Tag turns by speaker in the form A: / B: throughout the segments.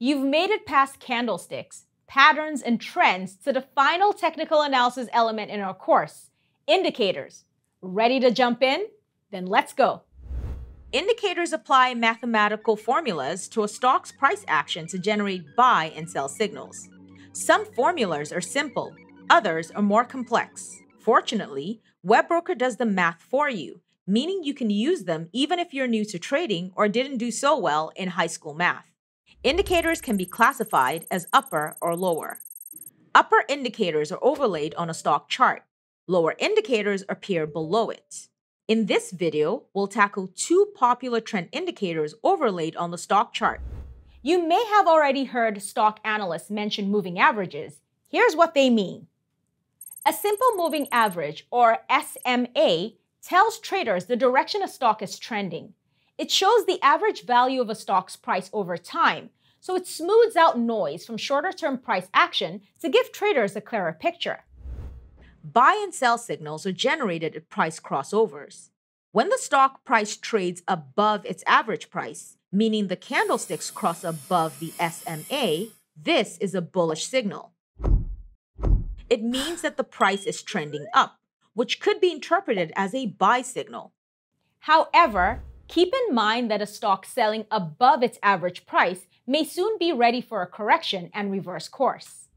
A: You've made it past candlesticks, patterns, and trends to the final technical analysis element in our course, indicators. Ready to jump in? Then let's go.
B: Indicators apply mathematical formulas to a stock's price action to generate buy and sell signals. Some formulas are simple, others are more complex. Fortunately, WebBroker does the math for you, meaning you can use them even if you're new to trading or didn't do so well in high school math. Indicators can be classified as upper or lower. Upper indicators are overlaid on a stock chart. Lower indicators appear below it. In this video, we'll tackle two popular trend indicators overlaid on the stock chart.
A: You may have already heard stock analysts mention moving averages. Here's what they mean. A simple moving average, or SMA, tells traders the direction a stock is trending. It shows the average value of a stock's price over time, so it smooths out noise from shorter term price action to give traders a clearer picture.
B: Buy and sell signals are generated at price crossovers. When the stock price trades above its average price, meaning the candlesticks cross above the SMA, this is a bullish signal. It means that the price is trending up, which could be interpreted as a buy signal.
A: However, keep in mind that a stock selling above its average price may soon be ready for a correction and reverse course.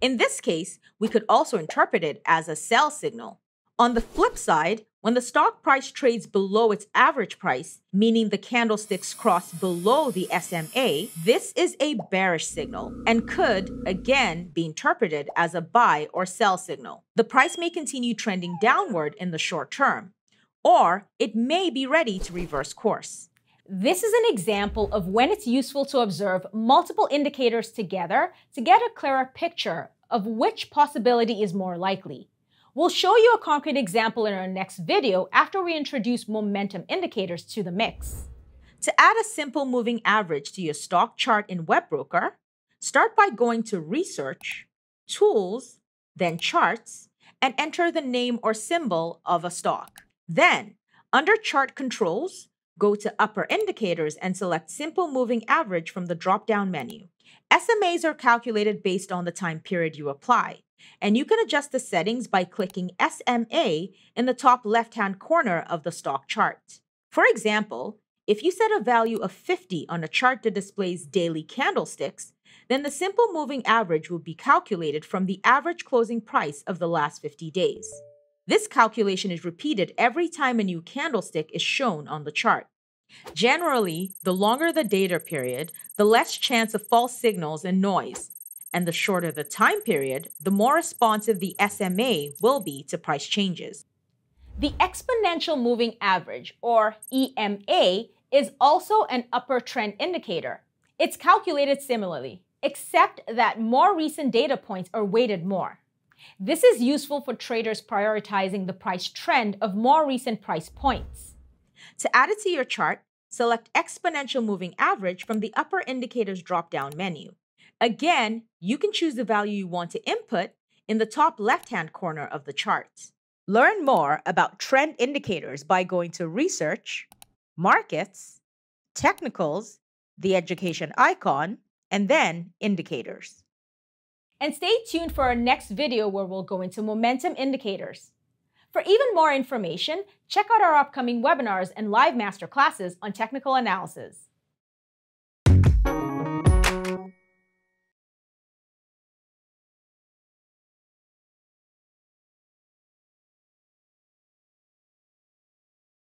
B: In this case, we could also interpret it as a sell signal. On the flip side, when the stock price trades below its average price, meaning the candlesticks cross below the SMA, this is a bearish signal and could, again, be interpreted as a buy or sell signal. The price may continue trending downward in the short term, or it may be ready to reverse course.
A: This is an example of when it's useful to observe multiple indicators together to get a clearer picture of which possibility is more likely. We'll show you a concrete example in our next video after we introduce momentum indicators to the mix.
B: To add a simple moving average to your stock chart in WebBroker, start by going to Research, Tools, then Charts, and enter the name or symbol of a stock. Then, under Chart Controls, go to Upper Indicators and select Simple Moving Average from the drop-down menu. SMAs are calculated based on the time period you apply and you can adjust the settings by clicking SMA in the top left-hand corner of the stock chart. For example, if you set a value of 50 on a chart that displays daily candlesticks, then the simple moving average will be calculated from the average closing price of the last 50 days. This calculation is repeated every time a new candlestick is shown on the chart. Generally, the longer the data period, the less chance of false signals and noise, and the shorter the time period, the more responsive the SMA will be to price changes.
A: The exponential moving average, or EMA, is also an upper trend indicator. It's calculated similarly, except that more recent data points are weighted more. This is useful for traders prioritizing the price trend of more recent price points.
B: To add it to your chart, select Exponential Moving Average from the Upper Indicators drop-down menu. Again, you can choose the value you want to input in the top left-hand corner of the chart. Learn more about trend indicators by going to Research, Markets, Technicals, the Education icon, and then Indicators.
A: And stay tuned for our next video where we'll go into momentum indicators. For even more information, check out our upcoming webinars and live masterclasses on technical analysis.